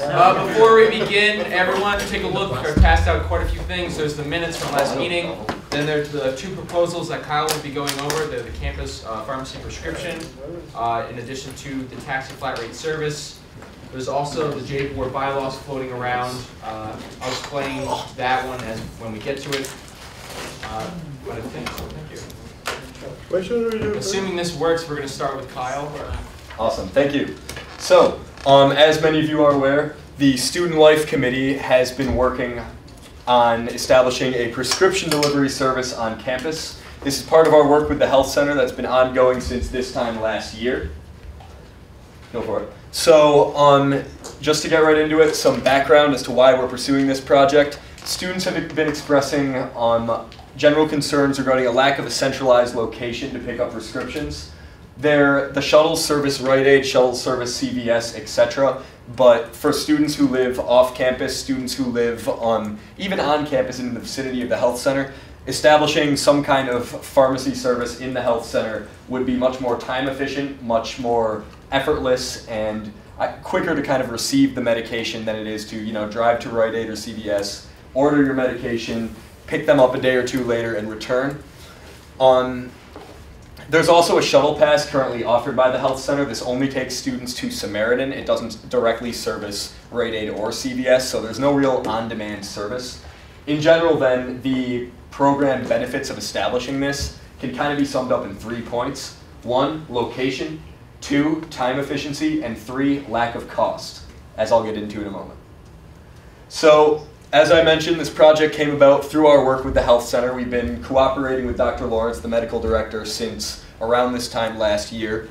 Uh, before we begin, everyone take a look. I passed out quite a few things. There's the minutes from last meeting. Then there's the two proposals that Kyle will be going over. They're the campus uh, pharmacy prescription, uh, in addition to the taxi flat rate service. There's also the J board bylaws floating around. Uh, I'll explain that one as when we get to it. Uh, but I think so. Thank you. What should we do? Assuming this works, we're going to start with Kyle. Awesome, thank you. So, um, as many of you are aware, the Student Life Committee has been working on establishing a prescription delivery service on campus. This is part of our work with the health center that's been ongoing since this time last year. Go for it. So, um, just to get right into it, some background as to why we're pursuing this project. Students have been expressing um, general concerns regarding a lack of a centralized location to pick up prescriptions. There, the shuttle service Rite Aid, shuttle service CVS, etc. But for students who live off campus, students who live on even on campus in the vicinity of the health center, establishing some kind of pharmacy service in the health center would be much more time efficient, much more effortless, and uh, quicker to kind of receive the medication than it is to you know drive to Rite Aid or CVS, order your medication, pick them up a day or two later, and return. On there's also a shuttle pass currently offered by the health center. This only takes students to Samaritan. It doesn't directly service Rite Aid or CVS, so there's no real on-demand service. In general, then, the program benefits of establishing this can kind of be summed up in three points. One, location. Two, time efficiency. And three, lack of cost, as I'll get into in a moment. So, as I mentioned, this project came about through our work with the health center. We've been cooperating with Dr. Lawrence, the medical director, since around this time last year,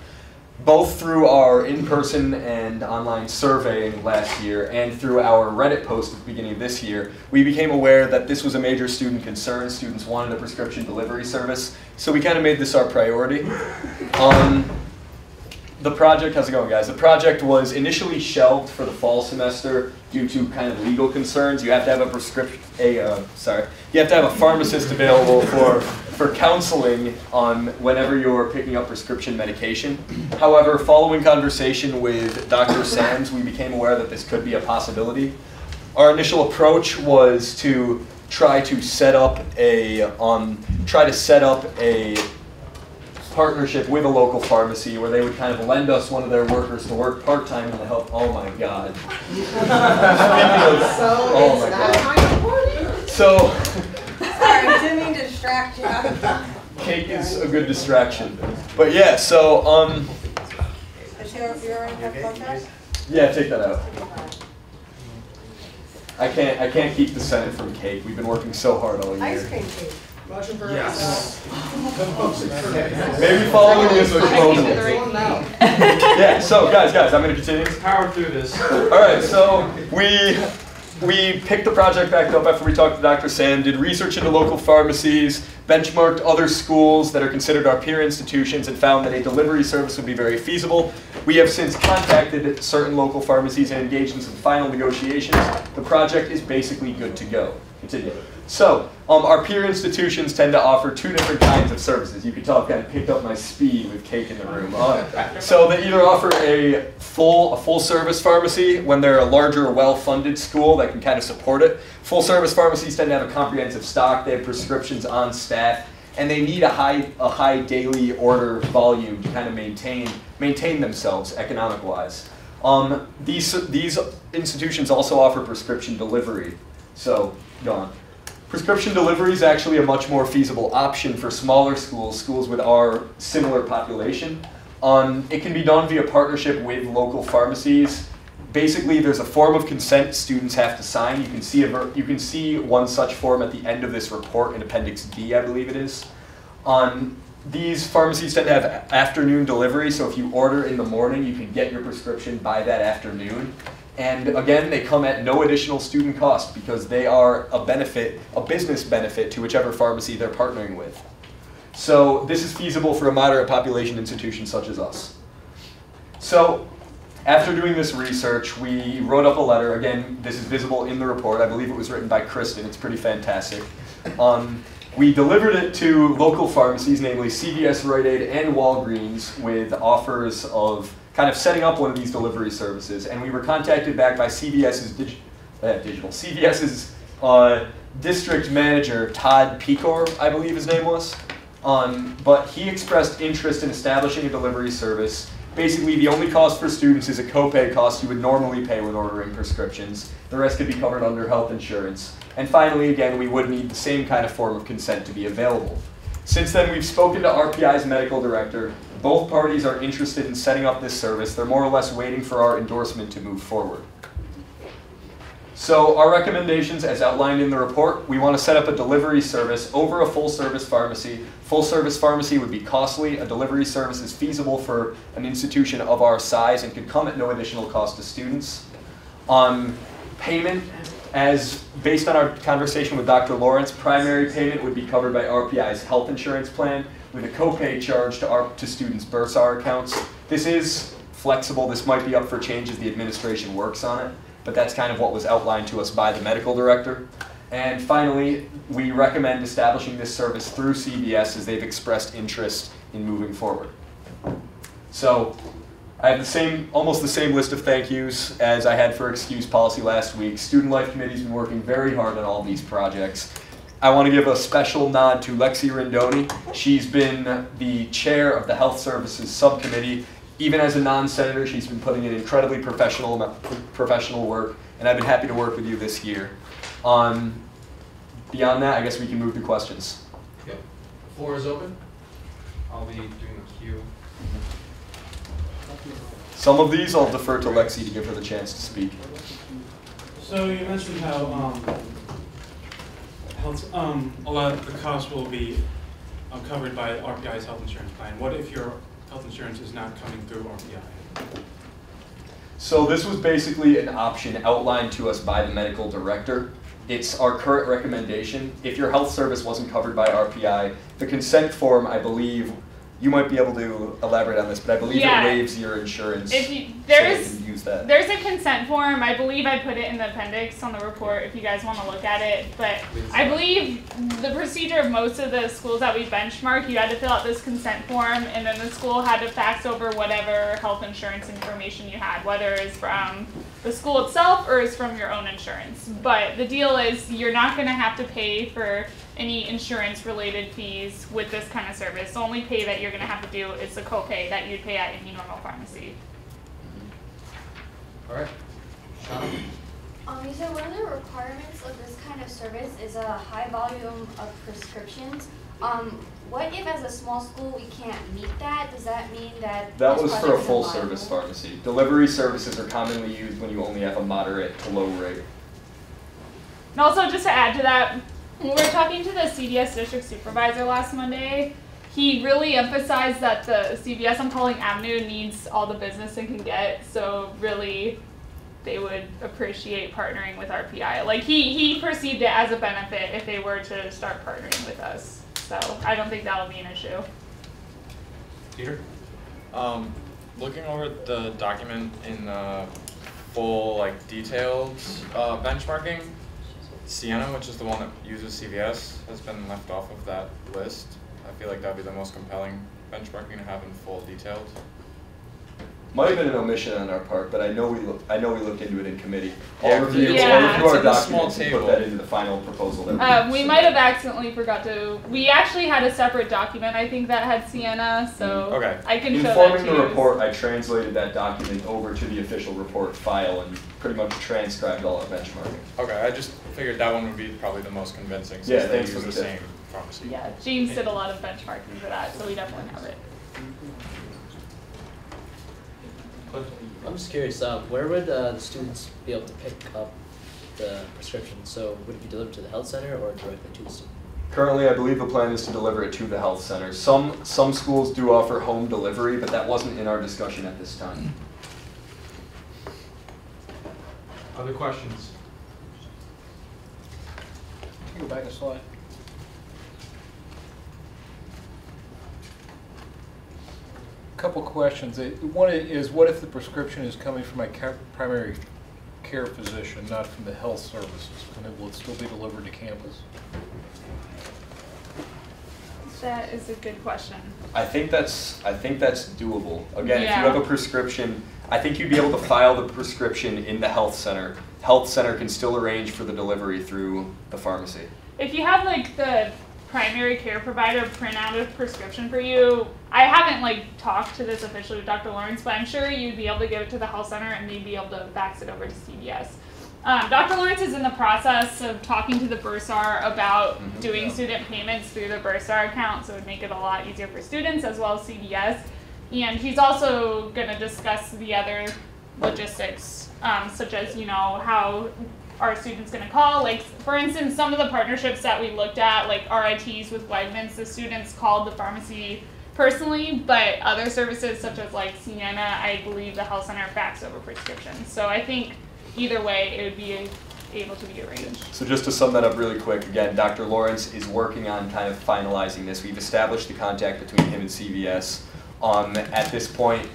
both through our in-person and online surveying last year and through our Reddit post at the beginning of this year, we became aware that this was a major student concern. Students wanted a prescription delivery service, so we kind of made this our priority. Um, the project, how's it going guys? The project was initially shelved for the fall semester due to kind of legal concerns. You have to have a prescription, a, uh, sorry, you have to have a pharmacist available for, for counseling on whenever you're picking up prescription medication. However, following conversation with Dr. Sands, we became aware that this could be a possibility. Our initial approach was to try to set up a, um, try to set up a partnership with a local pharmacy where they would kind of lend us one of their workers to work part-time in the help. Oh my God. oh my God. So. Sorry, didn't mean to distract you. Cake is a good distraction. But yeah, so, um. Is your, your podcast? Yeah, take that out. I can't, I can't keep the Senate from cake. We've been working so hard all year. Ice cream cake. Yes. Maybe following this proposal. Yeah, so guys, guys, I'm gonna continue. Power through this. All right, so we we picked the project back up after we talked to Dr. Sam, did research into local pharmacies, benchmarked other schools that are considered our peer institutions, and found that a delivery service would be very feasible. We have since contacted certain local pharmacies and engaged in some final negotiations. The project is basically good to go. Continue. So, um, our peer institutions tend to offer two different kinds of services. You can tell I've kind of picked up my speed with cake in the room. Uh, so they either offer a full, a full service pharmacy when they're a larger, well-funded school that can kind of support it. Full service pharmacies tend to have a comprehensive stock. They have prescriptions on staff, and they need a high, a high daily order volume to kind of maintain, maintain themselves economic-wise. Um, these, these institutions also offer prescription delivery. So, go on. Prescription delivery is actually a much more feasible option for smaller schools, schools with our similar population. Um, it can be done via partnership with local pharmacies. Basically, there's a form of consent students have to sign. You can see a you can see one such form at the end of this report in Appendix D, I believe it is. Um, these pharmacies tend to have afternoon delivery, so if you order in the morning, you can get your prescription by that afternoon. And again, they come at no additional student cost because they are a benefit, a business benefit to whichever pharmacy they're partnering with. So this is feasible for a moderate population institution such as us. So after doing this research, we wrote up a letter. Again, this is visible in the report. I believe it was written by Kristen. It's pretty fantastic. Um, we delivered it to local pharmacies, namely CVS, Rite Aid, and Walgreens, with offers of kind of setting up one of these delivery services, and we were contacted back by CVS's uh, digital CVS's uh, district manager Todd Pecor, I believe his name was. Um, but he expressed interest in establishing a delivery service. Basically, the only cost for students is a copay cost you would normally pay when ordering prescriptions. The rest could be covered under health insurance. And finally, again, we would need the same kind of form of consent to be available. Since then, we've spoken to RPI's medical director. Both parties are interested in setting up this service. They're more or less waiting for our endorsement to move forward. So our recommendations, as outlined in the report, we want to set up a delivery service over a full-service pharmacy. Full-service pharmacy would be costly. A delivery service is feasible for an institution of our size and could come at no additional cost to students. On payment, as based on our conversation with Dr. Lawrence, primary payment would be covered by RPI's health insurance plan with a copay charge to, our, to students' Bursar accounts. This is flexible. This might be up for change as the administration works on it but that's kind of what was outlined to us by the medical director. And finally, we recommend establishing this service through CVS as they've expressed interest in moving forward. So I have the same, almost the same list of thank yous as I had for excuse policy last week. Student Life Committee's been working very hard on all these projects. I want to give a special nod to Lexi Rindoni. She's been the chair of the Health Services Subcommittee even as a non-senator, she's been putting in incredibly professional professional work, and I've been happy to work with you this year. Um, beyond that, I guess we can move to questions. Yep. Floor is open. I'll be doing the queue. Some of these I'll defer to Lexi to give her the chance to speak. So you mentioned how um, health, um, a lot of the costs will be uh, covered by RPI's health insurance plan. What if your health insurance is not coming through RPI? So this was basically an option outlined to us by the medical director. It's our current recommendation. If your health service wasn't covered by RPI, the consent form, I believe, you might be able to elaborate on this, but I believe Yeah. it waives your insurance. If you, there's you can use that. there's a consent form. I believe I put it in the appendix on the report if you guys want to look at it. But I believe the procedure of most of the schools that we benchmark, you had to fill out this consent form, and then the school had to fax over whatever health insurance information you had, whether it's from the school itself or it's from your own insurance. But the deal is, you're not going to have to pay for any insurance related fees with this kind of service. The only pay that you're going to have to do is the copay that you'd pay at any normal pharmacy. All right. Sean? Um, you said one of the requirements of this kind of service is a high volume of prescriptions. Um, what if as a small school we can't meet that? Does that mean that That was for a full service pharmacy. Delivery services are commonly used when you only have a moderate to low rate. And also, just to add to that, when we were talking to the CVS district supervisor last Monday, he really emphasized that the CVS on Pawling Avenue needs all the business it can get. So really, they would appreciate partnering with RPI. Like he he perceived it as a benefit if they were to start partnering with us. So I don't think that'll be an issue. Peter? Um, looking over the document in uh, full, like detailed uh, benchmarking, Siena, which is the one that uses CVS, has been left off of that list. I feel like that'd be the most compelling benchmarking to have in full detailed. Might have been an omission on our part, but I know we looked, I know we looked into it in committee. Yeah, I'll review, Yeah. I'll review our It's in the small documents and put table. that into the final proposal that we. Uh, we might have accidentally forgot to. We actually had a separate document I think that had Siena. So Okay. I can show that Informing to the you. report, I translated that document over to the official report file and pretty much transcribed all our benchmarking. Okay, I just figured that one would be probably the most convincing Yeah, since they use the the same pharmacy. Yeah, James did a lot of benchmarking for that, so we definitely have it. I'm just curious, uh, where would uh, the students be able to pick up the prescription? So would it be delivered to the health center or directly to the student? Currently, I believe the plan is to deliver it to the health center. Some, some schools do offer home delivery, but that wasn't in our discussion at this time. Other questions? Go back a slide. Couple questions. One is, what if the prescription is coming from my primary care physician, not from the health services? And it will it still be delivered to campus? That is a good question. I think that's I think that's doable. Again, if you have a prescription, I think you'd be able to file the prescription in the health center. Health center can still arrange for the delivery through the pharmacy. If you have like the primary care provider print out a prescription for you, I haven't like talked to this officially with Dr. Lawrence, but I'm sure you'd be able to give it to the health center and they'd be able to fax it over to CVS. Um, Dr. Lawrence is in the process of talking to the Bursar about Mhm. doing student payments through the Bursar account, so it would make it a lot easier for students as well as CVS. And he's also going to discuss the other logistics, um, such as you know how are students going to call? Like, for instance, some of the partnerships that we looked at, like RITs with Wegmans, the students called the pharmacy personally, but other services such as like Siena, I believe the health center fax over prescriptions. So I think either way, it would be able to be arranged. So just to sum that up really quick, again, Dr. Lawrence is working on kind of finalizing this. We've established the contact between him and CVS. Um, at this point,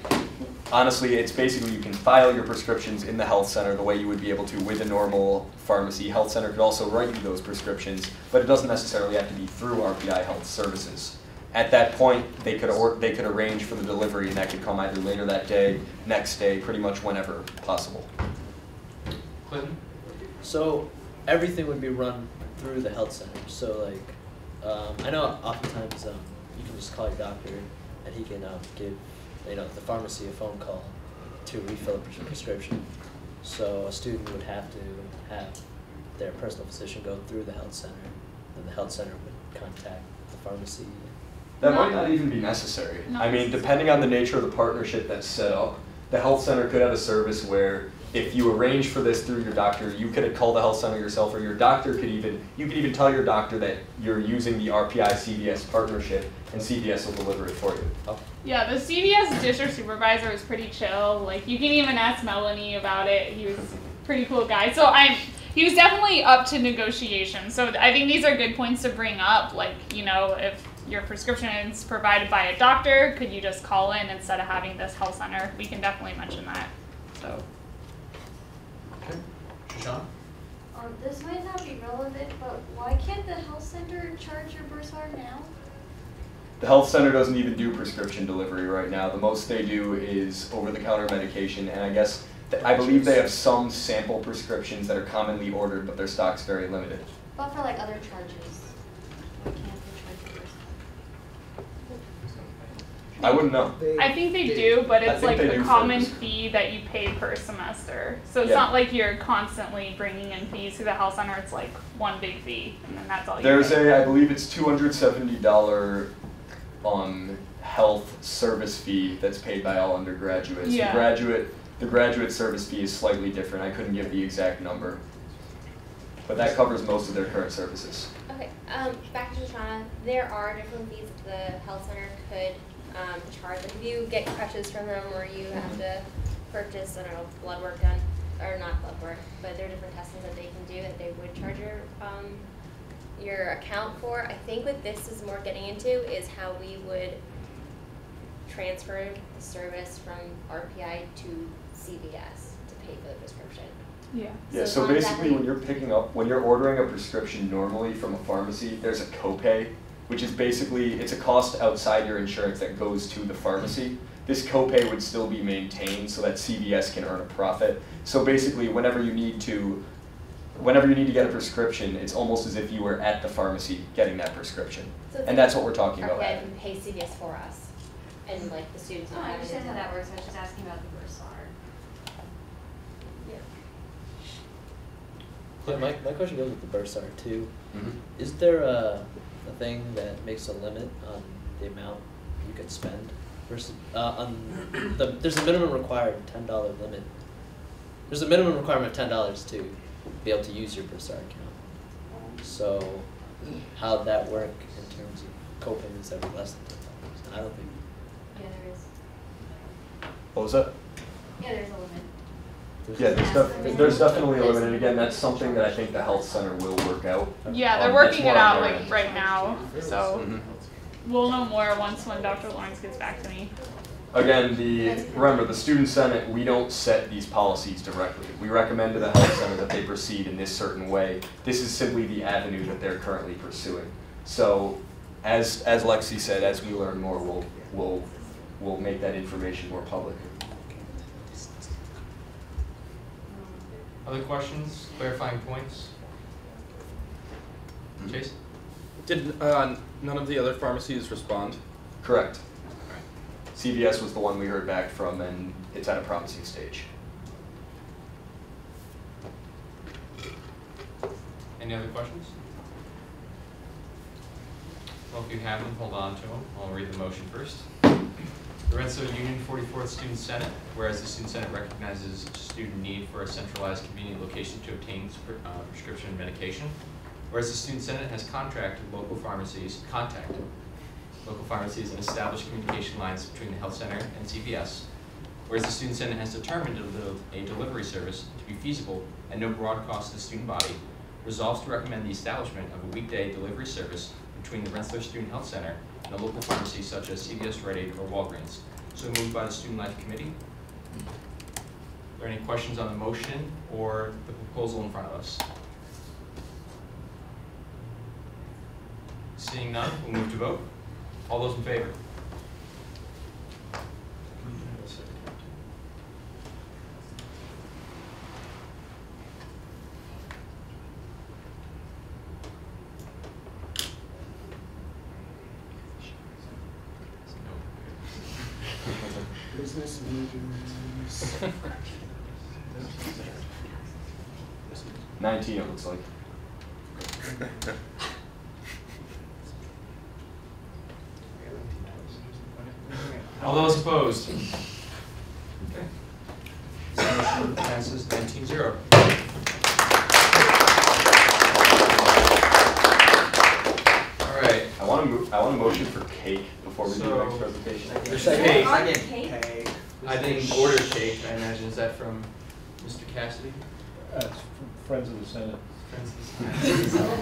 honestly, it's basically you can file your prescriptions in the health center the way you would be able to with a normal pharmacy. Health center could also write you those prescriptions, but it doesn't necessarily have to be through RPI Health Services. At that point, they could or, they could arrange for the delivery, and that could come either later that day, next day, pretty much whenever possible. Clinton? So everything would be run through the health center. So like, um, I know oftentimes um, you can just call your doctor and he can um, give, you know, the pharmacy a phone call to refill a pres- prescription. So a student would have to have their personal physician go through the health center, and the health center would contact the pharmacy. That No. might not even be necessary. Not I mean, necessary. depending on the nature of the partnership that's set up, the health center could have a service where if you arrange for this through your doctor, you could call the health center yourself, or your doctor could even, you could even tell your doctor that you're using the RPI CVS partnership, and CVS will deliver it for you. Oh. Yeah, the CVS district supervisor is pretty chill. Like you can even ask Melanie about it. He was a pretty cool guy. So I'm he was definitely up to negotiation. So I think these are good points to bring up. Like, you know, if your prescription is provided by a doctor, could you just call in instead of having this health center? We can definitely mention that. So Shoshana? Um, this might not be relevant, but why can't the health center charge your Bursar now? The health center doesn't even do prescription delivery right now. The most they do is over-the-counter medication, and I guess, I believe they have some sample prescriptions that are commonly ordered, but their stock's very limited. But for like other charges, why can't they charge your Bursar? I wouldn't know. I think they do, but it's like they the common this. fee that you pay per semester. So it's Yeah. not like you're constantly bringing in fees to the health center. It's like one big fee, and then that's all you There's pay. a, I believe it's two hundred seventy dollar, um, health service fee that's paid by all undergraduates. Yeah. The graduate, the graduate service fee is slightly different, I couldn't give the exact number. But that covers most of their current services. Okay, um, back to Shoshana, there are different fees that the health center could, um, charge, like if you get crutches from them or you have to purchase, I don't know, blood work done, or not blood work, but there are different testings that they can do that they would charge your, um, your account for. I think what this is more getting into is how we would transfer the service from RPI to CVS to pay for the prescription. Yeah. Yeah, So so basically, when you're picking up, when you're ordering a prescription normally from a pharmacy, there's a copay, which is basically, it's a cost outside your insurance that goes to the pharmacy. This copay would still be maintained so that CVS can earn a profit. So basically, whenever you need to, whenever you need to get a prescription, it's almost as if you were at the pharmacy getting that prescription. So And that's what we're talking about. RPI can pay CVS for us, and like the students Oh, I understand how that works, I was just asking about the Bursar. Yeah, my, my question goes with the Bursar too. Mhm. Is there a, a thing that makes a limit on the amount you can spend versus, uh, on, the, there's a minimum required ten dollar limit. There's a minimum requirement of ten dollars to be able to use your Bursar account. So, how'd that work in terms of co-payments that were less than ten dollars? I don't think, Yeah, there is, What was that? yeah, there's a limit. There's. Yeah, there's def- there's definitely a limit, and again, that's something that I think the health center will work out. Yeah, they're Um, working that's it more out their like end. right now. So Mhm. we'll know more once when Dr. Lawrence gets back to me. Again, the, remember, the student senate, we don't set these policies directly. We recommend to the health center that they proceed in this certain way. This is simply the avenue that they're currently pursuing. So, as, as Lexi said, as we learn more, we'll, we'll, we'll make that information more public. Other questions, clarifying points? Chase? Did uh, none of the other pharmacies respond? Correct. CVS was the one we heard back from, and it's at a promising stage. Any other questions? Well, if you have them, hold on to them. I'll read the motion first. Rensselaer Union 44th Student Senate, whereas the Student Senate recognizes student need for a centralized, convenient location to obtain uh, prescription medication. Whereas the Student Senate has contracted local pharmacies, contacted local pharmacies and established communication lines between the health center and CVS. Whereas the Student Senate has determined a delivery service to be feasible and no broad cost to the student body, resolves to recommend the establishment of a weekday delivery service between the Rensselaer Student Health Center and a local pharmacy such as CVS, Rite Aid, or Walgreens. So moved by the Student Life Committee. Are there any questions on the motion or the proposal in front of us? Seeing none, we'll move to vote. All those in favor? 19, it looks like. All those opposed? Okay. Motion passes 19-0. All right. I want to move. I want a motion for cake before we do the next presentation. There's cake. I think Cake? I order cake, I imagine. Is that from Mr. Cassidy? Uh, from Friends of the Senate.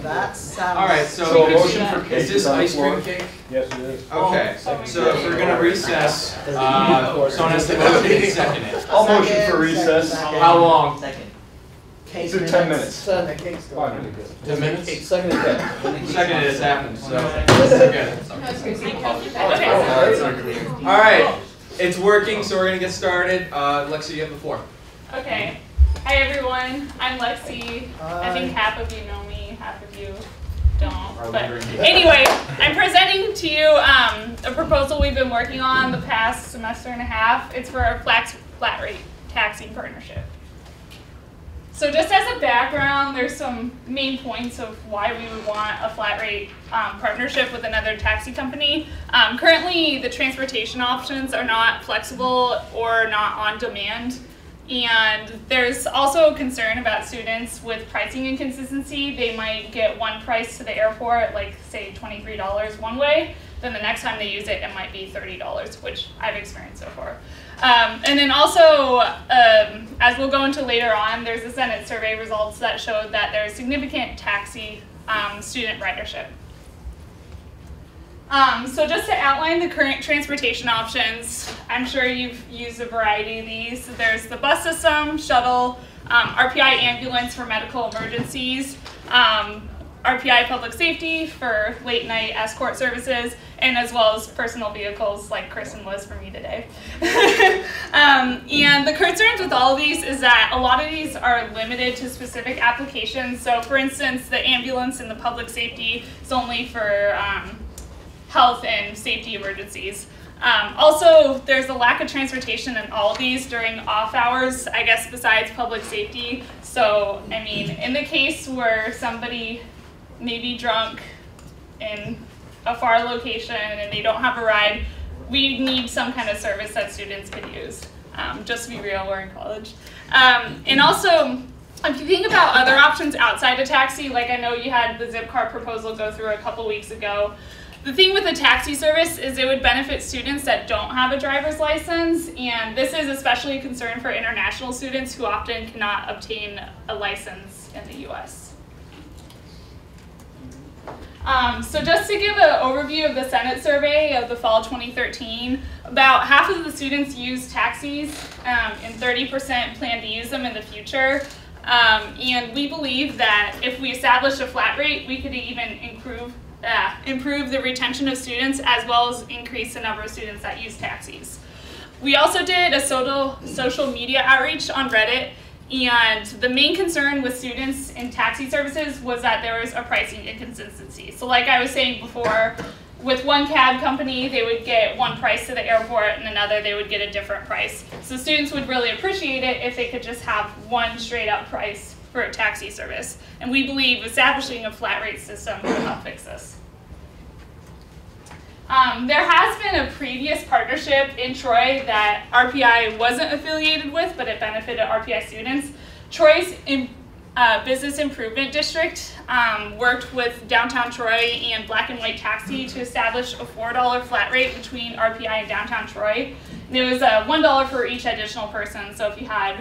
That sounds. All right, so So a motion for cake is this is on the ice cream cake? Yes, it is. Okay, Oh, so if we're gonna recess, uh, someone has to motion and second it. I'll motion for recess. second, How long? Second. Let's ten minutes. Second. Cake's still- Five minutes. Ten minutes? Second is that. Second it has happened, so. Okay. All right, it's working, so we're gonna get started. Uh, Lexi, you have the floor. Okay. Hi everyone. I'm Lexi. I think half of you know me, half of you don't. But anyway, I'm presenting to you um, a proposal we've been working on the past semester and a half. It's for a flat flat rate taxing partnership. So just as a background, there's some main points of why we would want a flat rate um, partnership with another taxi company. Um, currently, the transportation options are not flexible or not on demand. And there's also a concern about students with pricing inconsistency. They might get one price to the airport, like say $23 one way, then the next time they use it, it might be $30, which I've experienced so far. Um, and then also, um, as we'll go into later on, there's a Senate survey results that showed that there's significant taxi um, student ridership. Um, so just to outline the current transportation options, I'm sure you've used a variety of these. There's the bus system, shuttle, um, RPI ambulance for medical emergencies, um, RPI public safety for late night escort services, and as well as personal vehicles like Chris and Liz for me today. um, and the concerns with all of these is that a lot of these are limited to specific applications. So for instance, the ambulance and the public safety is only for um, health and safety emergencies. Um, also, there's a lack of transportation in all of these during off hours, I guess, besides public safety. So, I mean, in the case where somebody may be drunk in a far location and they don't have a ride, we need some kind of service that students could use. Um, just to be real, we're in college. Um, and also, if you think about other options outside of taxi, like I know you had the Zipcar proposal go through a couple weeks ago. The thing with a taxi service is it would benefit students that don't have a driver's license, and this is especially a concern for international students who often cannot obtain a license in the US. Um, so just to give an overview of the Senate survey of the fall 2013, about half of the students use taxis um, and 30% plan to use them in the future. Um, and we believe that if we establish a flat rate, we could even improve uh, improve the retention of students as well as increase the number of students that use taxis. We also did a social, social media outreach on Reddit, and the main concern with students in taxi services was that there was a pricing inconsistency. So, like I was saying before, with one cab company, they would get one price to the airport, and another, they would get a different price. So, students would really appreciate it if they could just have one straight up price for a taxi service. And we believe establishing a flat rate system will help fix this. Um, there has been a previous partnership in Troy that RPI wasn't affiliated with, but it benefited RPI students. Troy's in, uh, Business Improvement District um, worked with downtown Troy and Black and White Taxi to establish a $4 flat rate between RPI and downtown Troy. And it was uh, $1 for each additional person, so if you had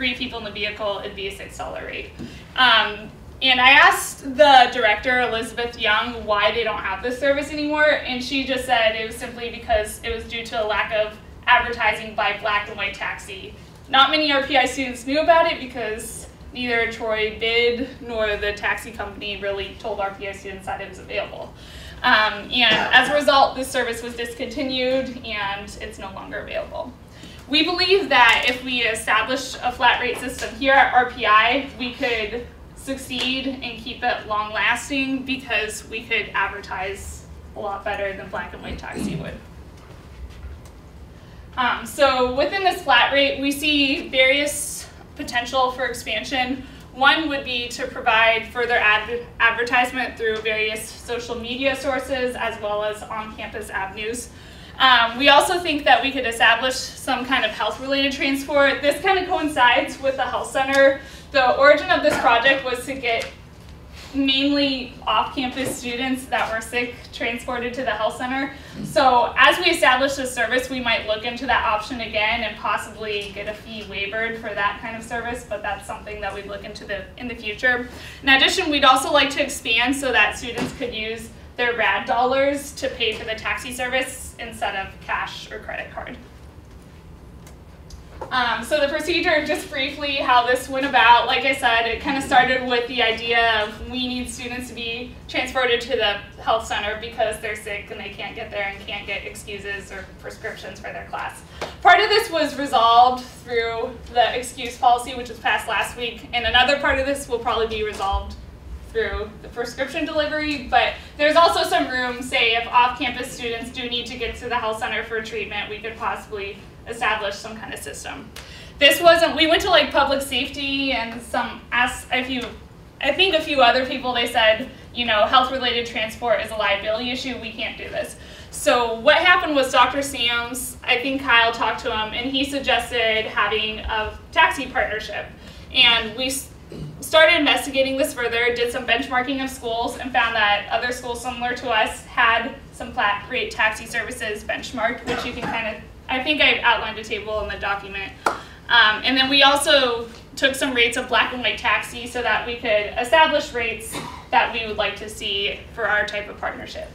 three people in the vehicle, it'd be a $6 rate. Um, and I asked the director, Elizabeth Young, why they don't have this service anymore, and she just said it was simply because it was due to a lack of advertising by Black and White Taxi. Not many RPI students knew about it because neither Troy BID nor the taxi company really told RPI students that it was available. Um, and as a result, this service was discontinued and it's no longer available. We believe that if we establish a flat rate system here at RPI, we could succeed and keep it long lasting because we could advertise a lot better than black and white taxi would. Um, so within this flat rate, we see various potential for expansion. One would be to provide further ad advertisement through various social media sources as well as on-campus avenues. Um, we also think that we could establish some kind of health-related transport. This kind of coincides with the health center. The origin of this project was to get mainly off-campus students that were sick transported to the health center. So as we establish this service, we might look into that option again and possibly get a fee waived for that kind of service, but that's something that we'd look into the, in the future. In addition, we'd also like to expand so that students could use their RAD dollars to pay for the taxi service instead of cash or credit card. Um, so the procedure, just briefly, how this went about, like I said, it kind of started with the idea of we need students to be transported to the health center because they're sick and they can't get there and can't get excuses or prescriptions for their class. Part of this was resolved through the excuse policy, which was passed last week, and another part of this will probably be resolved through the prescription delivery, but there's also some room, say if off-campus students do need to get to the health center for treatment, we could possibly establish some kind of system. This wasn't, we went to like public safety and some, asked a few, I think a few other people, they said, you know, health-related transport is a liability issue, we can't do this. So what happened was Dr. Sams, I think Kyle talked to him, and he suggested having a taxi partnership. And we started investigating this further, did some benchmarking of schools, and found that other schools similar to us had some flat rate taxi services benchmarked, which you can kind of, I think I outlined a table in the document. Um, and then we also took some rates of black and white taxi so that we could establish rates that we would like to see for our type of partnership.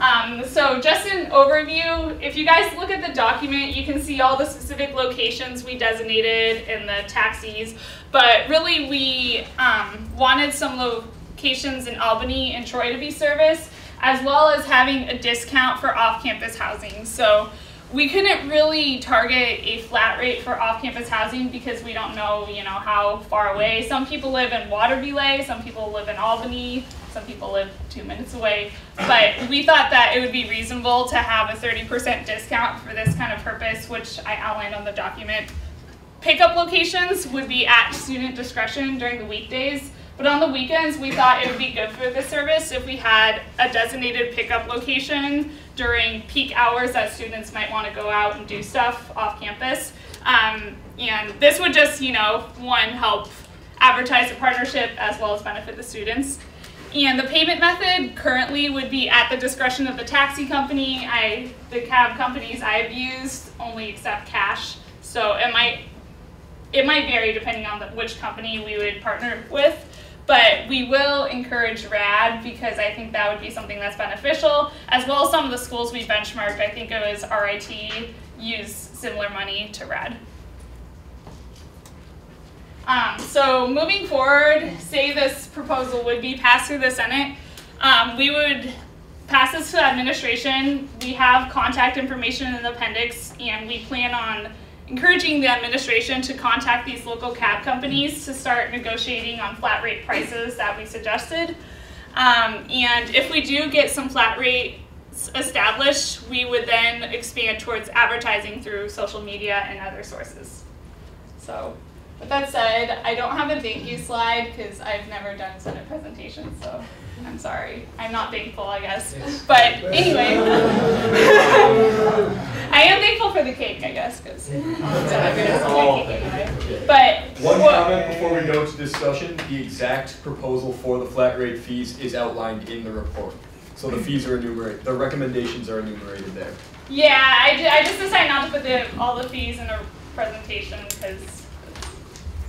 Um, so just an overview, if you guys look at the document, you can see all the specific locations we designated in the taxis, but really we um, wanted some locations in Albany and Troy to be serviced, as well as having a discount for off-campus housing. So we couldn't really target a flat rate for off-campus housing because we don't know, you know, how far away. Some people live in Watervliet, some people live in Albany, some people live two minutes away. But we thought that it would be reasonable to have a 30% discount for this kind of purpose, which I outlined on the document. Pickup locations would be at student discretion during the weekdays, but on the weekends, we thought it would be good for the service if we had a designated pickup location during peak hours that students might want to go out and do stuff off campus. Um, and this would just, you know, one, help advertise the partnership as well as benefit the students. And the payment method currently would be at the discretion of the taxi company. I, the cab companies I've used only accept cash, so it might it might vary depending on the, which company we would partner with. But we will encourage RAD because I think that would be something that's beneficial, as well as some of the schools we benchmarked. I think it was RIT use similar money to RAD. Um, so moving forward, say this proposal would be passed through the Senate, um, we would pass this to the administration. We have contact information in the appendix, and we plan on encouraging the administration to contact these local cab companies to start negotiating on flat rate prices that we suggested. Um, and if we do get some flat rates established, we would then expand towards advertising through social media and other sources. So, with that said, I don't have a thank you slide because I've never done Senate presentations, so I'm sorry. I'm not thankful, I guess. But anyway, I am thankful for the cake, I guess, because I'm going to cake anyway. But One what- comment before we go to discussion, the exact proposal for the flat rate fees is outlined in the report. So the fees are enumerated, the recommendations are enumerated there. Yeah, I, I just decided not to put the, all the fees in a presentation because it's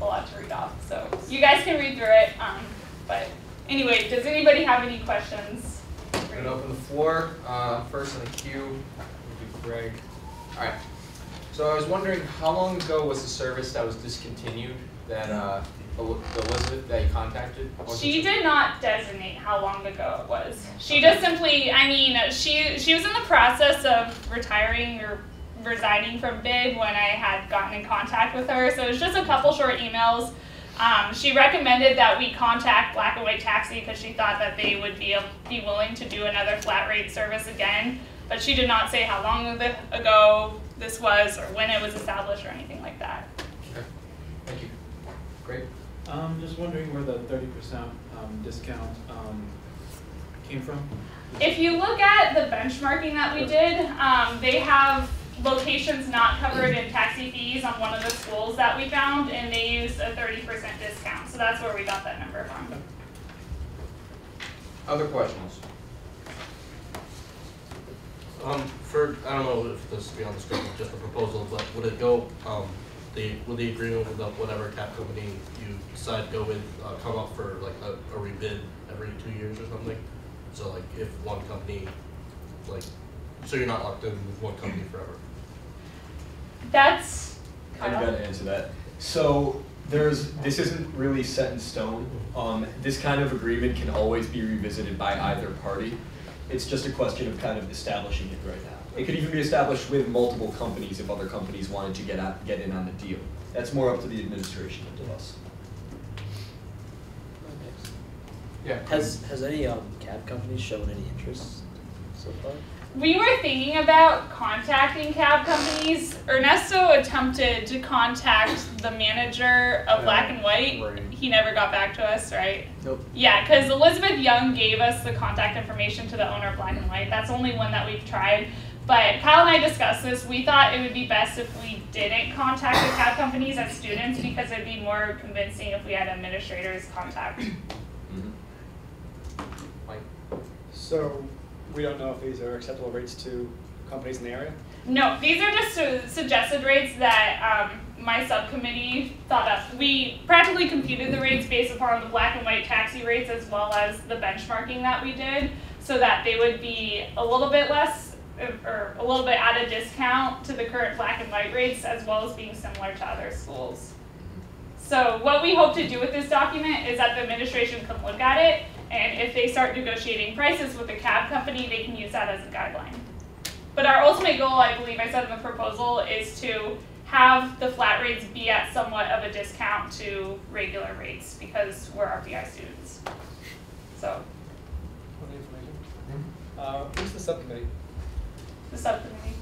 a lot to read off. So you guys can read through it. Um, but anyway, does anybody have any questions? I'm gonna open the floor, uh, first in the queue, would be Greg. Alright, so I was wondering, how long ago was the service that was discontinued, that, uh, El- Elizabeth, that you contacted? She did not designate how long ago it was. She just simply, I mean, she she was in the process of retiring or resigning from BID when I had gotten in contact with her. So it was just a couple short emails. Um, she recommended that we contact Black and White Taxi because she thought that they would be be willing to do another flat rate service again. But she did not say how long ago this was or when it was established or anything like that. Thank you. Great. Um, just wondering where the thirty percent, um, discount, um, came from? If you look at the benchmarking that we did, um, they have locations not covered in taxi fees on one of the schools that we found, and they used a thirty percent discount, so that's where we got that number from. Other questions? Um, for, I don't know if this will be on the scope of just the proposal, but would it go, um, the, would the agreement with the- whatever cap company you decide to go with, uh, come up for like a, a rebid every two years or something? So like if one company, like, so you're not locked in with one company forever? That's, I'm gonna answer that. So there's, this isn't really set in stone. Um, this kind of agreement can always be revisited by either party. It's just a question of kind of establishing it right now. It could even be established with multiple companies if other companies wanted to get out, get in on the deal. That's more up to the administration than to us. Yeah. Has has any um cab companies shown any interest so far? We were thinking about contacting cab companies. Ernesto attempted to contact the manager of Black and White. Right. He never got back to us, right? Nope. Yeah, because Elizabeth Young gave us the contact information to the owner of Black and White. That's only one that we've tried. But Kyle and I discussed this. We thought it would be best if we didn't contact the cab companies as students because it'd be more convincing if we had administrators contact. Mike? So, we don't know if these are acceptable rates to companies in the area? No, these are just su- suggested rates that um, my subcommittee thought up. We practically computed the rates based upon the black and white taxi rates as well as the benchmarking that we did, so that they would be a little bit less or a little bit at a discount to the current black and white rates, as well as being similar to other schools. Mm-hmm. So what we hope to do with this document is that the administration can look at it, and if they start negotiating prices with a cab company, they can use that as a guideline. But our ultimate goal, I believe I said in the proposal, is to have the flat rates be at somewhat of a discount to regular rates because we're RPI students. So, On the information? Uh, who's the subcommittee? the subcommittee.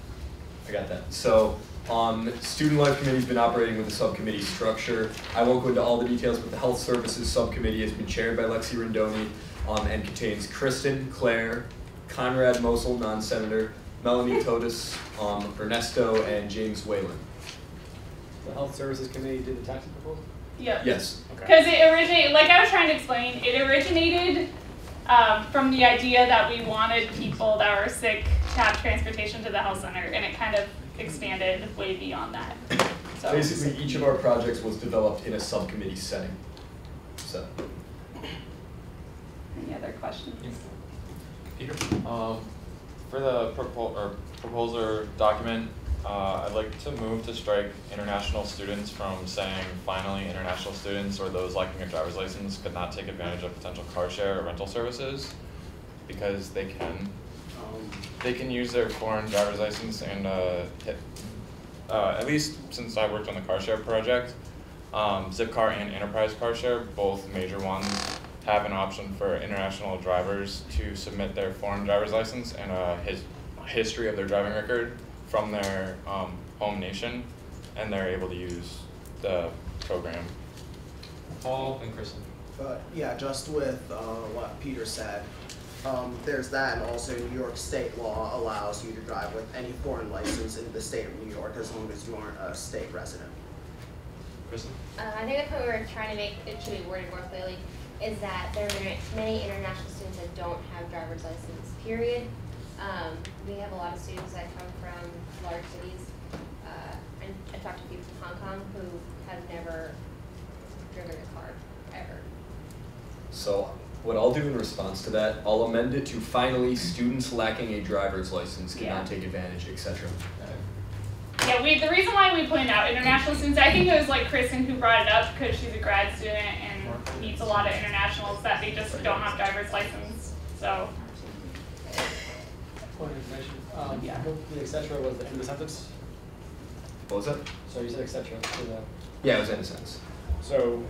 I got that. So, um, Student Life Committee's been operating with a subcommittee structure. I won't go into all the details, but the Health Services Subcommittee has been chaired by Lexi Rendoni, um, and contains Kristen, Claire, Conrad Mosel, non-senator, Melanie Totis, um, Ernesto, and James Whalen. The Health Services Committee did the taxi proposal? Yep. Yes. Okay. Because it originated, like I was trying to explain, it originated um, from the idea that we wanted people that were sick to have transportation to the health center, and it kind of expanded way beyond that. So Basically, each of our projects was developed in a subcommittee setting. So, any other questions? Um, for the propo- or proposer document, Uh, I'd like to move to strike international students from saying finally international students or those lacking a driver's license could not take advantage of potential car share or rental services because they can. They can use their foreign driver's license and uh, hit, uh, at least since I worked on the car share project, um, Zipcar and Enterprise Car Share, both major ones, have an option for international drivers to submit their foreign driver's license and a his, history of their driving record from their um, home nation, and they're able to use the program. Paul and Kristen. But yeah, just with uh, what Peter said, um, there's that, and also New York state law allows you to drive with any foreign license in the state of New York as long as you aren't a state resident. Kristen? Um, I think that's what we're trying to make, it should be worded more clearly, is that there are many international students that don't have driver's license, period. Um, we have a lot of students that come from large cities. Uh, and I talked to people from Hong Kong who have never driven a car, ever. So what I'll do in response to that, I'll amend it to finally students lacking a driver's license cannot Yeah. take advantage, etc. Yeah, we, the reason why we point out international students, I think it was like Kristen who brought it up because she's a grad student and meets a lot of internationals that they just don't have driver's license, so. Point of information, um, yeah, the et cetera was the end of the sentence, What was that? so you said et cetera, so the, Yeah, it was in a sentence. so,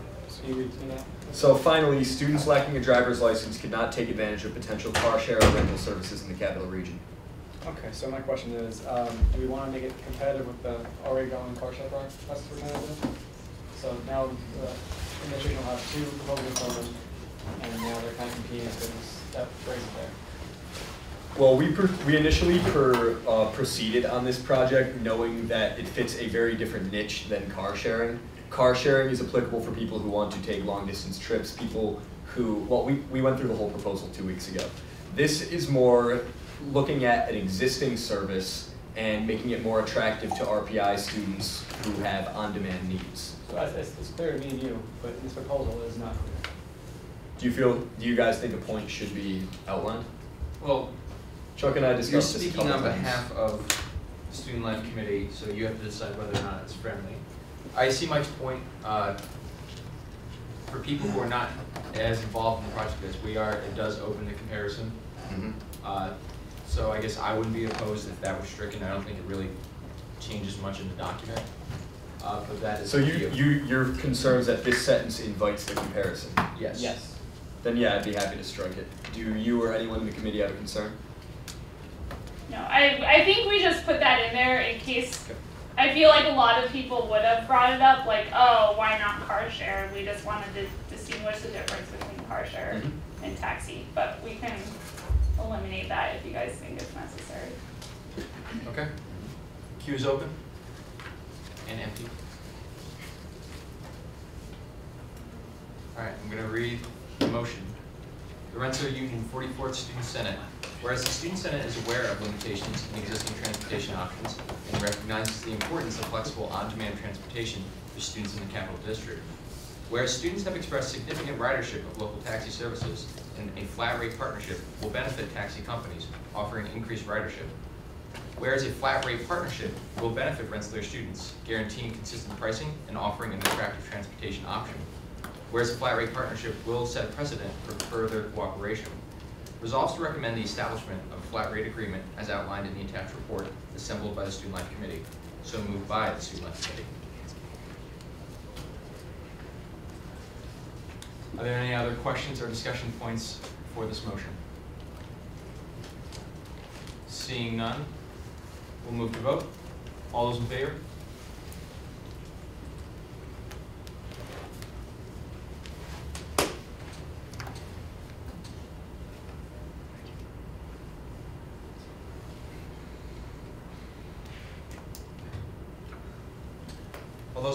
so you read that? So finally, students lacking a driver's license cannot take advantage of potential car share or rental services in the capital region. Okay, so my question is, um, do we wanna make it competitive with the already going car share product, that's what we're trying to do? So now, the administration will have two proposals on them, and now they're kind of competing, so this, that brings it there. Well, we, per- we initially per, uh, proceeded on this project knowing that it fits a very different niche than car sharing. Car sharing is applicable for people who want to take long distance trips, people who, well, we, we went through the whole proposal two weeks ago. This is more looking at an existing service and making it more attractive to RPI students who have on-demand needs. So it's, it's, it's clear to me and you, but this proposal is not clear. Do you feel, do you guys think a point should be outlined? Well, Chuck and I you're discussed this a speaking on times. behalf of the Student Life Committee, so you have to decide whether or not it's friendly. I see Mike's point, uh, for people who are not as involved in the project as we are, it does open the comparison. Mhm. Uh, So I guess I wouldn't be opposed if that was stricken, I don't think it really changes much in the document. Uh, but that is. So up to you, you, your concerns that this sentence invites the comparison? Yes. Yes. Then yeah, I'd be happy to strike it. Do you or anyone in the committee have a concern? No, I, I think we just put that in there in case, I feel like a lot of people would have brought it up, like, oh, why not car share? We just wanted to distinguish the difference between car share Mhm. and taxi, but we can eliminate that if you guys think it's necessary. Okay. Queue is open and empty. Alright, I'm gonna read the motion. The Rensselaer Union Forty-fourth Student Senate. Whereas the Student Senate is aware of limitations in existing transportation options and recognizes the importance of flexible on-demand transportation for students in the capital district. Whereas students have expressed significant ridership of local taxi services and a flat rate partnership will benefit taxi companies offering increased ridership. Whereas a flat rate partnership will benefit Rensselaer students, guaranteeing consistent pricing and offering an attractive transportation option. Whereas a flat rate partnership will set precedent for further cooperation. Resolves to recommend the establishment of a flat rate agreement as outlined in the attached report assembled by the Student Life Committee. So moved by the Student Life Committee. Are there any other questions or discussion points for this motion? Seeing none, we'll move to vote. All those in favor?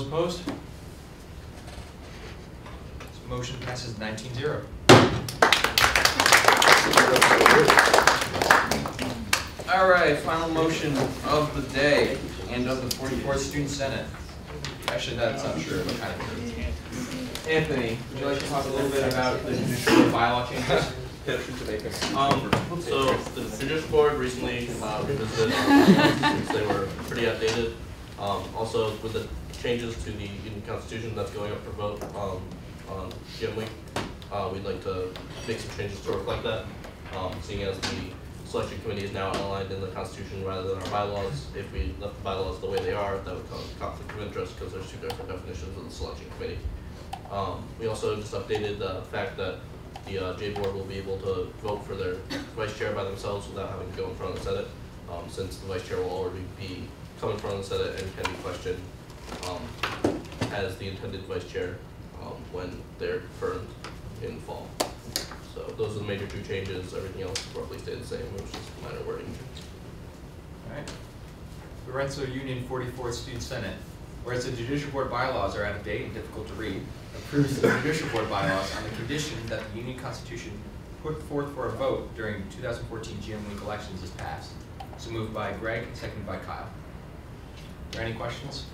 Those opposed? This motion passes 19-0. All right, final motion of the day and of the forty-fourth Student Senate. Actually, that's not sure, but kind of. Anthony, would you like to talk a little bit about the initial bylaw changes? Um, so the judicial board recently, uh, revisited since they were pretty outdated. Um, also with the changes to the Union Constitution that's going up for vote, um, on GM week, uh, we'd like to make some changes to reflect that. Um, seeing as the selection committee is now outlined in the Constitution rather than our bylaws, if we left the bylaws the way they are, that would cause conflict of interest, because there's two different definitions of the selection committee. Um, we also just updated the fact that the uh, J board will be able to vote for their vice chair by themselves without having to go in front of the Senate, um, since the vice chair will already be coming of the Senate and can be questioned, um, as the intended vice chair, um, when they're confirmed in fall. So those are the major two changes, everything else will roughly stayed the same, was just minor wording. Alright. Rensselaer Union 44th Student Senate. Whereas the judicial board bylaws are out of date and difficult to read, approves the judicial board bylaws on the condition that the Union Constitution put forth for a vote during 2014 GM week elections is passed. So moved by Greg seconded by Kyle. Are there any questions?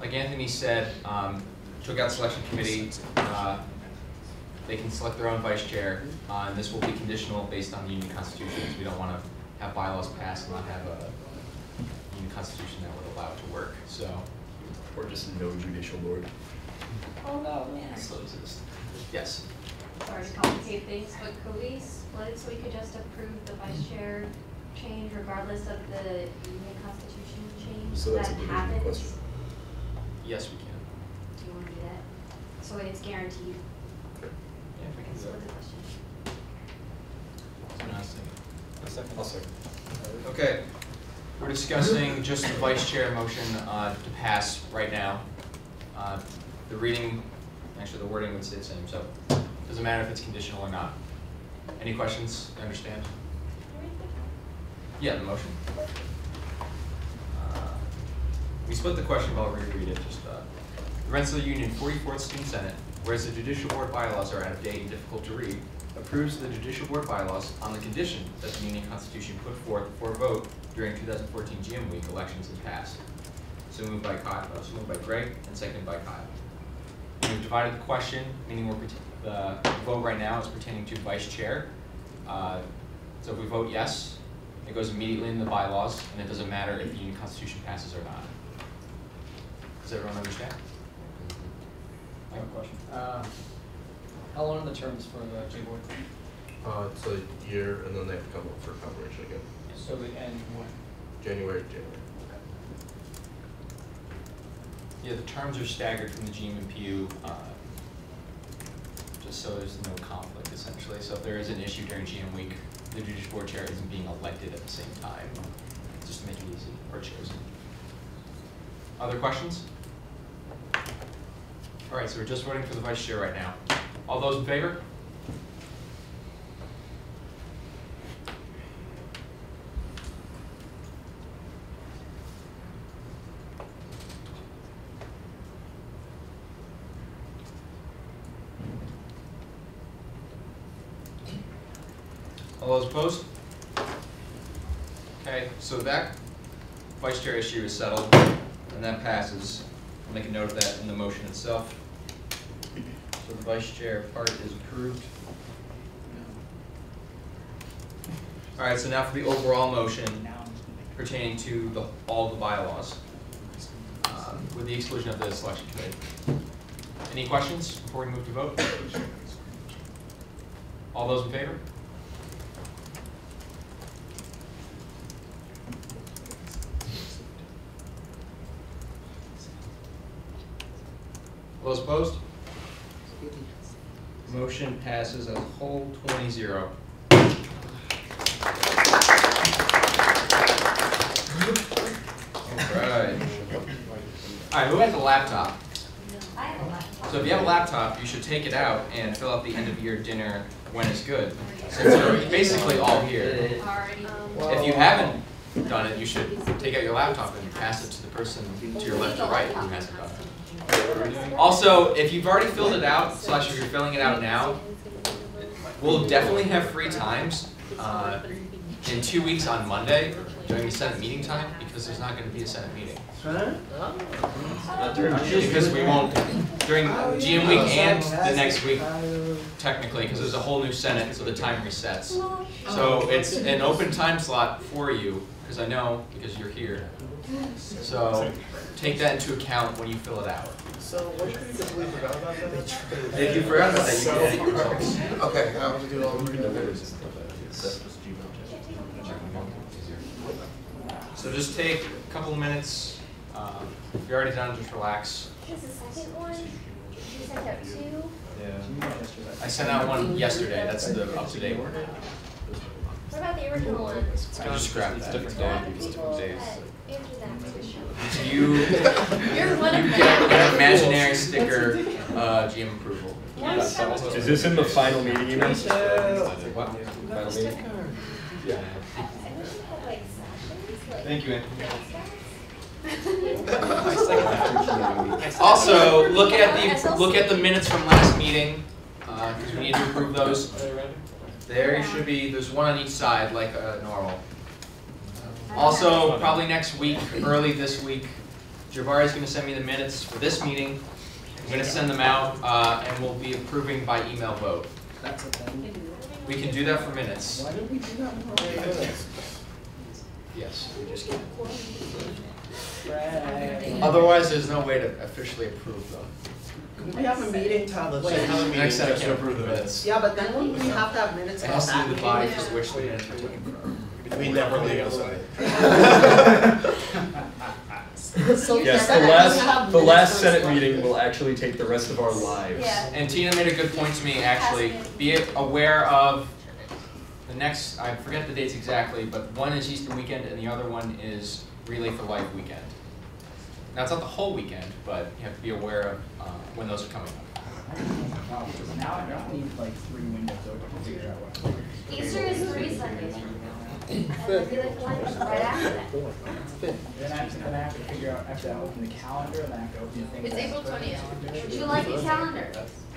Like Anthony said, um, took out selection committee, uh, they can select their own vice chair, uh, and this will be conditional based on the Union Constitution, because we don't wanna have bylaws passed and not have a Union Constitution that would allow it to work, so. Or just no judicial board. Oh, no, man. Still exist. Yes. Sorry to complicate things, but could we split so we could just approve the vice chair change regardless of the Union Constitution change So that's a that division happens? question. Yes, we can. Do you wanna do that? So it's guaranteed. Yeah, we can do Split that. the question. So now it's like- A second. I'll second. Okay, we're discussing just the vice chair motion uh, to pass right now. Uh, The reading, actually the wording would stay the same, so doesn't matter if it's conditional or not. Any questions, understand? Yeah, the motion. Uh, We split the question, but I'll reread it, just, uh, the Rensselaer Union 44th Student Senate, whereas the judicial board bylaws are out of date and difficult to read, approves the judicial board bylaws on the condition that the Union Constitution put forth for vote during 2014 GM week elections is passed. So moved by Kyle, uh, so moved by Greg, and seconded by Kyle. We've divided the question, meaning we're, the vote right now is pertaining to vice chair. Uh, So if we vote yes, it goes immediately in the bylaws, and it doesn't matter if the Union Constitution passes or not. Does everyone understand? I have a question. Uh, how long are the terms for the J board? Uh, it's a year and then they have to come up for confirmation again, So they end when? January, to January. Yeah, the terms are staggered from the GMPU, uh, just so there's no conflict essentially. So if there is an issue during GM week, the judicial board chair isn't being elected at the same time, just to make it easy, or chosen. Other questions? All right, so we're just voting for the vice chair right now. All those in favor? All those opposed? Okay, so that vice chair issue is settled, and that passes. I'll make a note of that in the motion itself. So the vice chair part is approved. All right, so now for the overall motion pertaining to the, all the bylaws, um, with the exclusion of the selection committee. Any questions before we move to vote? All those in favor? Those opposed? Motion passes as a whole 20-0. Alright. Alright, who has a laptop? So if you have a laptop, you should take it out and fill out the end of year dinner when it's good. Since you're basically all here. If you haven't done it, you should take out your laptop and pass it to the person to your left or right who hasn't done it. Also, if you've already filled it out, slash if you're filling it out now, we'll definitely have free times. Uh, in two weeks on Monday during the Senate meeting time, because there's not gonna be a Senate meeting. Because we won't, during GM week and the next week, technically, because there's a whole new Senate, so the time resets. So it's an open time slot for you, because I know, because you're here. So take that into account when you fill it out. So what should we just forgot about that? If you forgot about that, you can edit your results. Okay, I'll do all So just take a couple of minutes, um, if you're already done, just relax. Here's the second one. You sent out two. Yeah. I sent out one yesterday, that's the up-to-date one. What about the original one? I just grabbed that. Different day, it's different days. Answer that. Do you, you You're one of get them. an imaginary sticker, uh, GM approval? Is this in the final meeting email? Final meeting? I wish it had like sashes, like. Thank you, Anthony. Also, look at the, look at the minutes from last meeting, uh, because we need to approve those. There should be, there's one on each side, like, uh, normal. Also, probably next week, early this week, Jabari's gonna send me the minutes for this meeting. I'm gonna send them out, uh, and we'll be approving by email vote. That's a thing. We can do that for minutes. Why did we do that before? Yes, we just can. Right. Otherwise, there's no way to officially approve them. Could we have a meeting to have the Let's have a meeting Next time to approve approve the the minutes. minutes. Yeah, but then wouldn't we have to have minutes It about has to that be the body meeting? for which the minutes were taken from. We never leave aside. So Yes, the last, the last Senate meeting will actually take the rest of our lives. Yeah. And Tina made a good point to me, actually. Be aware of the next, I forget the dates exactly, but one is Easter weekend and the other one is Relay for Life weekend. Now, it's not the whole weekend, but you have to be aware of Uh, when those are coming up. Now I don't need like three windows open to figure out what. Easter is three Sundays from now. And then be like one right after that. Then I have to, then I have to figure out, I have to open the calendar, and then I have to open the thing. It's April put in the 20th. calendar. Would you like a calendar?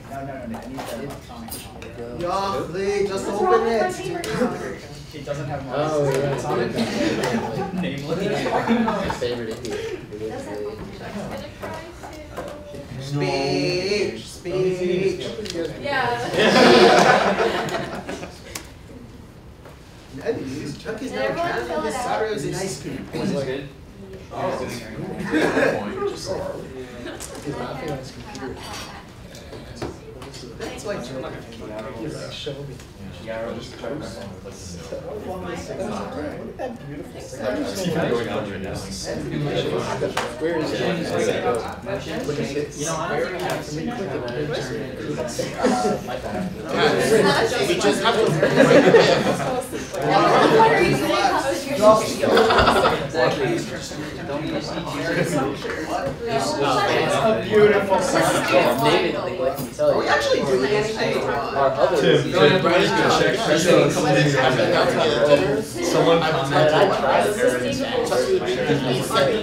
No, no, no, I need that electronic calendar. Yeah, Lee, just What's open wrong with my it. paper calendar? It doesn't have my. Oh, yeah. It's on it. My Nameless. favorite Indian. Does have one. Speech, speech. Yeah. Eddie's, Chucky's Did never everyone tried fill this it out? Saturdays and ice cream. Was it good? That's like. Where is it? You know, I don't have to make quick We just have to. What are you doing? A beautiful Name it, like, I can tell Are we actually doing anything? Our other. Tim, Tim, Brian's gonna check. There's a couple things I have. Someone But commented I tried this.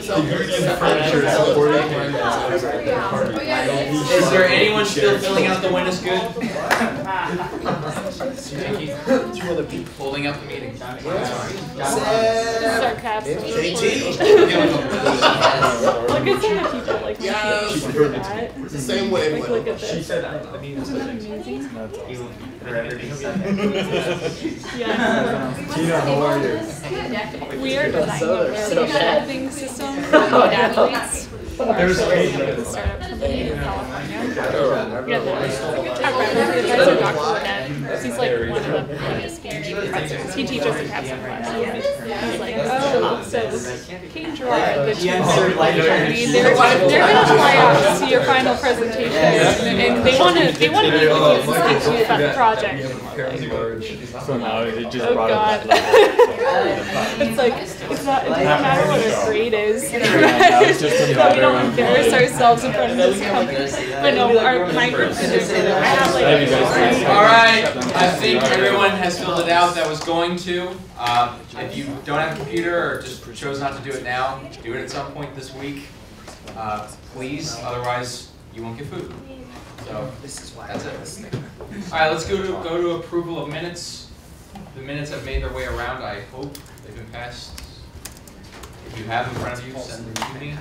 The union furniture is supporting Is there anyone still filling out the when is good? Thank. Two other people. Holding up the meeting. Sorry. Sarcastic. JT. Look at some of the people like Yeah. making that. It's the same way. Like, look at She said I mean, Isn't that amazing? Tina, Yeah. how are you? We are designing a they're so learning system for athletes. There's eight A minutes. startup company in California. Yeah, there's our friend, advisor, Dr. Burnett, he's like one of the biggest PhD professors. He teaches the capstone class. He's like, oh, so King Gerard, the chief company, they're, they're gonna fly out to see your final presentation, and and they wanna, they wanna meet with you and speak you about the project. Somehow it just Oh, brought God. it back. It's like, it's not, it doesn't matter what our grade is. Yeah, it's just a That we don't embarrass ourselves in front of this company. But no, our, my group's are different. I have like. Thank you guys. All right, I think everyone has filled it out that was going to. Uh, If you don't have a computer or just chose not to do it now, do it at some point this week. Uh, Please, otherwise you won't get food. So, This is why. that's it. All right, let's go to, go to approval of minutes. the minutes have made their way around, I hope they've been passed. If you have in front of you, send them to me.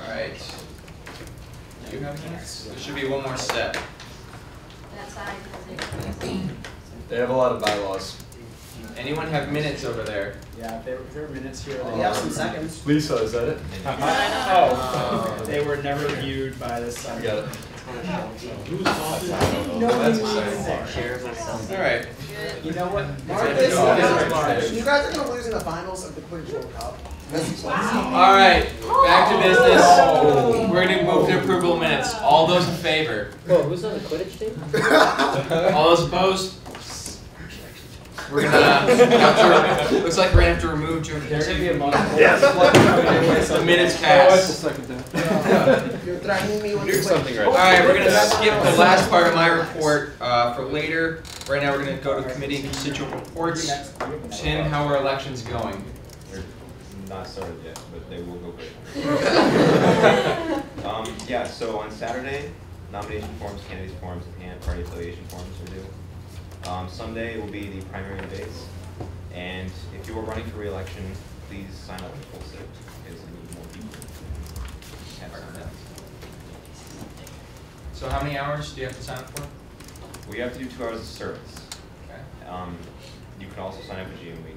Alright. Do you have minutes? There should be one more set. That it. They have a lot of bylaws. Anyone have minutes over there? Yeah, there, if there were minutes here. We oh. have some seconds. Lisa, is that it? Oh, they were never viewed by this You side. got it. Exciting. Alright. You know what? Marcus, No. you guys are gonna lose in the finals of the Quidditch World Cup. Alright, back to business. We're gonna move to approval minutes. All those in favor? Whoa, who's on the Quidditch team? All those opposed? We're gonna have to, looks like we're gonna have to remove Joe There's gonna be a Casey. month. The minutes cast. You're threatening me with something right. Alright, we're gonna skip the last part of my report, uh, for later. Right now, we're gonna go to committee and constituent reports. Tim, how are elections going? They're not started yet, but they will go quick. Um, yeah, so on Saturday, nomination forms, candidates forms, and party affiliation forms are due. Um, Sunday will be the primary debates, and if you are running for reelection, please sign up for poll sit, because I need more people. Have signed up. So how many hours do you have to sign up for? We have to do two hours of service. Okay. Um, you can also sign up for GM Week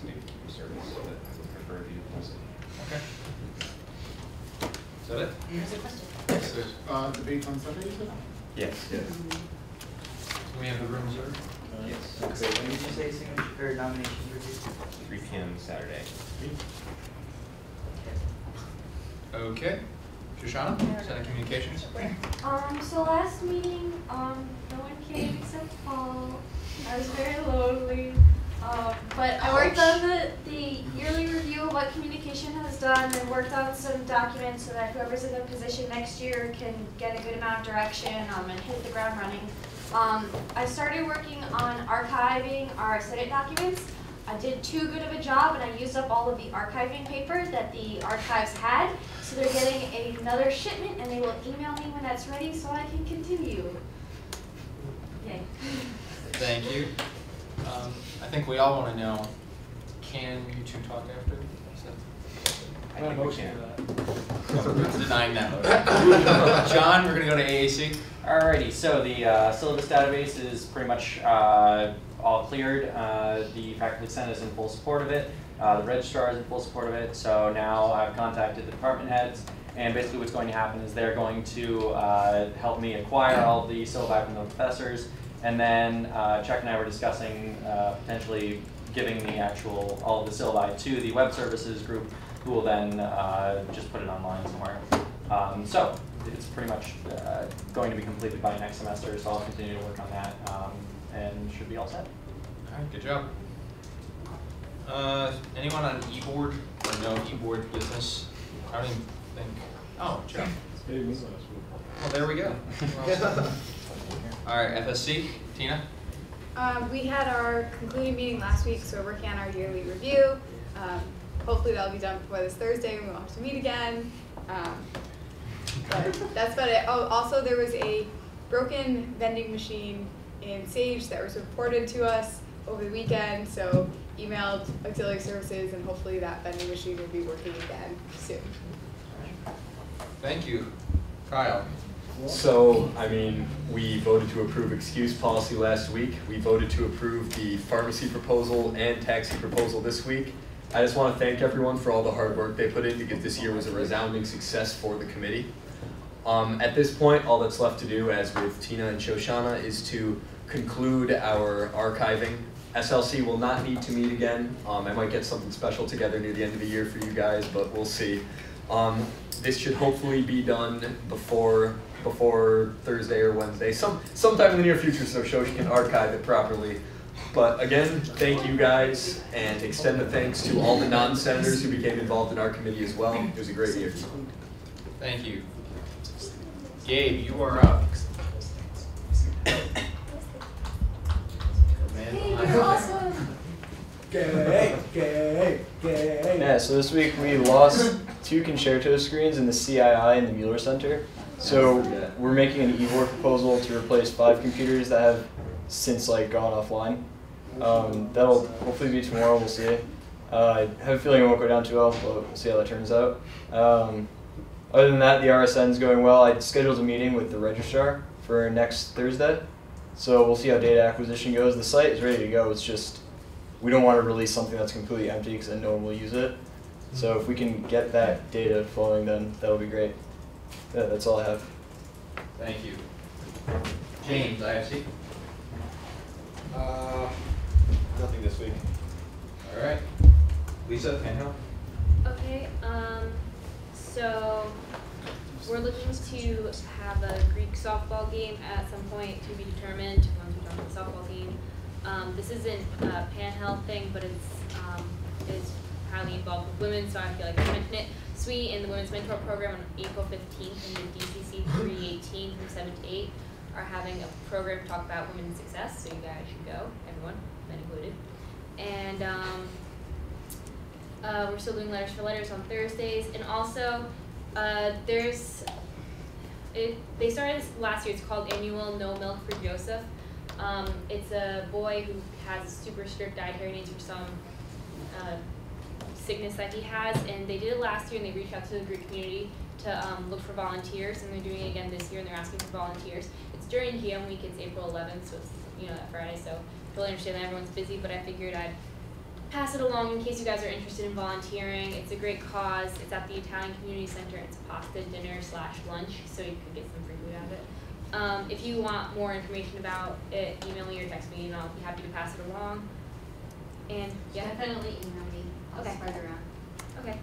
to do your service, but I would prefer if you do poll sit. Okay. Is that it? There's a question. Yes, there's- Uh, debate on Sunday, you said? Yes, yes. Do we have the room reserved? Yes. When did you say signature, or nominations were due? Three P M Saturday. Okay. Shoshana, Senate Communications? Um, so last meeting, um, no one came except Paul. I was very lonely. Um, but I worked on the, the yearly review of what communication has done and worked on some documents so that whoever's in the position next year can get a good amount of direction, um, and hit the ground running. Um, I started working on archiving our Senate documents. I did too good of a job and I used up all of the archiving paper that the archives had. So they're getting another shipment and they will email me when that's ready so I can continue. Yay. Thank you. Um, I think we all wanna know, can you two talk after? Is that- I think we motion can. for that. Denying that motion. John, we're gonna go to AAC. Alrighty, so the uh, syllabus database is pretty much uh, all cleared. Uh, The faculty senate is in full support of it. Uh, The registrar is in full support of it. So now I've contacted the department heads. And basically what's going to happen is they're going to uh, help me acquire all the syllabi from the professors. And then uh, Chuck and I were discussing uh, potentially giving the actual, all of the syllabi to the web services group, who will then uh, just put it online somewhere. Um, so it's pretty much uh, going to be completed by next semester, so I'll continue to work on that um, and should be all set. Alright, good job. Uh, anyone on e-board or no e-board business? I don't even think, oh, Joe. Well, there we go. We're all set. Alright, FSC, Tina? Um, we had our concluding meeting last week, so we're working on our yearly review. Um, hopefully that'll be done before this Thursday, and we won't have to meet again. Um, but that's about it. Oh, also there was a broken vending machine in Sage that was reported to us over the weekend, so emailed auxiliary services and hopefully that vending machine will be working again soon. Thank you. Kyle? So, I mean, we voted to approve excuse policy last week. We voted to approve the pharmacy proposal and taxi proposal this week. I just want to thank everyone for all the hard work they put in because this year was a resounding success for the committee. Um, at this point, all that's left to do, as with Tina and Shoshana, is to conclude our archiving. SLC will not need to meet again. Um, I might get something special together near the end of the year for you guys, but we'll see. Um, this should hopefully be done before before Thursday or Wednesday, some sometime in the near future, so Shosh can archive it properly. But again, thank you guys, and extend the thanks to all the non-senators who became involved in our committee as well. It was a great year. Thank you. Gabe, you are up. Hey, you're awesome. Gay, gay, gay. Yeah, so this week we lost two concerto screens in the CII and the Mueller Center. So we're making an EVOR proposal to replace five computers that have since like gone offline. Um, that'll hopefully be tomorrow. We'll see. Uh, I have a feeling it won't go down too well, but we'll see how that turns out. Um, other than that, the RSN is going well. I scheduled a meeting with the registrar for next Thursday, so we'll see how data acquisition goes. The site is ready to go. It's just we don't want to release something that's completely empty because then no one will use it. So if we can get that data flowing, then that'll be great. Yeah, that's all I have. Thank you. James, IFC. Uh, nothing this week. All right. Lisa, Panhandle. Okay, um, so we're looking to have a Greek softball game at some point to be determined once we talk about the softball team. Um, this isn't a panhandle thing, but it's, um, it's highly involved with women, so I feel like I mention it. SWE and the Women's Mentor Program on April fifteenth and the DCC three eighteen from seven to eight are having a program to talk about women's success, so you guys should go, everyone. And, um, uh, we're still doing letters for letters on Thursdays, and also, uh, there's, it, they started this last year, it's called Annual No Milk for Joseph. Um, it's a boy who has super strict dietary needs for some, uh, sickness that he has, and they did it last year, and they reached out to the Greek community to, um, look for volunteers, and they're doing it again this year, and they're asking for volunteers. It's during GM week, it's April eleventh, so it's, you know, that Friday, so totally understand that everyone's busy, but I figured I'd pass it along in case you guys are interested in volunteering. It's a great cause. It's at the Italian Community Center. It's pasta dinner slash lunch, so you could get some free food out of it. Um, if you want more information about it, email me or text me, and I'll be happy to pass it along. And yeah, Definitely email me. I'll Okay. spread around. Okay.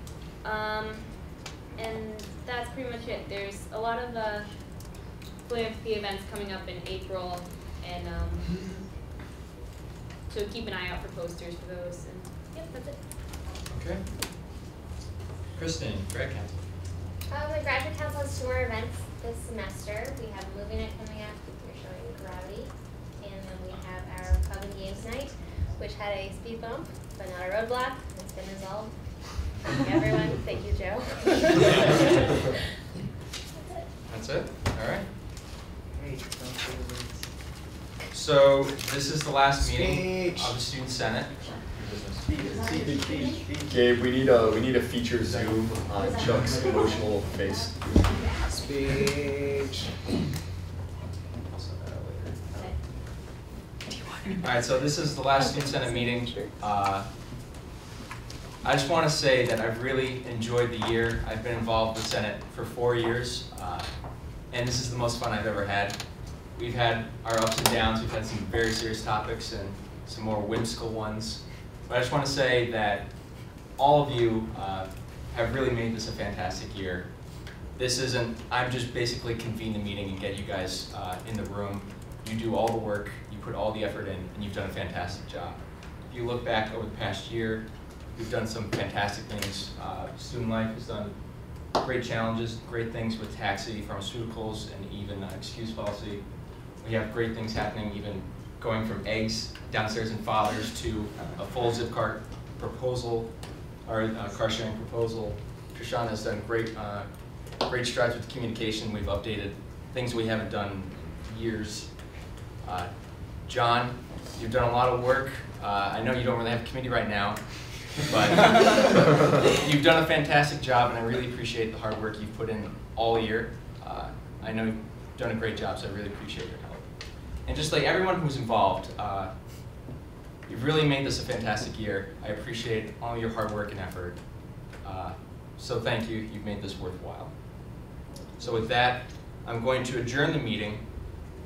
Um, and that's pretty much it. There's a lot of uh, philanthropy events coming up in April, and um, so keep an eye out for posters for those. And yep, that's it. Okay. Kristen, grad council. Uh, the graduate council has two more events this semester. We have Moving Night coming up, we're showing Gravity, and then we have our Club and Games Night, which had a speed bump, but not a roadblock. It's been resolved. Thank you, everyone. Thank you, Joe. That's it? All right. Hey, don't say the words. So this is the last meeting of the Student Senate. Gabe, we need a we need a feature zoom on Chuck's emotional face. Speech. All right, so this is the last Student Senate meeting. Uh, I just want to say that I've really enjoyed the year. I've been involved with Senate for four years, uh, and this is the most fun I've ever had. We've had our ups and downs. We've had some very serious topics and some more whimsical ones. But I just want to say that all of you uh, have really made this a fantastic year. This isn't, I'm just basically convene the meeting and get you guys uh, in the room. You do all the work, you put all the effort in, and you've done a fantastic job. If you look back over the past year, we've done some fantastic things. Uh, Student Life has done great challenges, great things with taxi, pharmaceuticals, and even uh, excuse policy. We have great things happening, even going from eggs downstairs in Fathers to a full Zipcar proposal, or uh, car sharing proposal. Shoshana has done great, uh, great strides with communication. We've updated things we haven't done in years. Uh, John, you've done a lot of work. Uh, I know you don't really have a committee right now, but you've done a fantastic job, and I really appreciate the hard work you've put in all year. Uh, I know you've done a great job, so I really appreciate your help. And just like everyone who's involved, uh, you've really made this a fantastic year. I appreciate all your hard work and effort. Uh, so thank you. You've made this worthwhile. So with that, I'm going to adjourn the meeting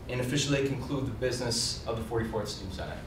and officially conclude the business of the 44th Student Senate.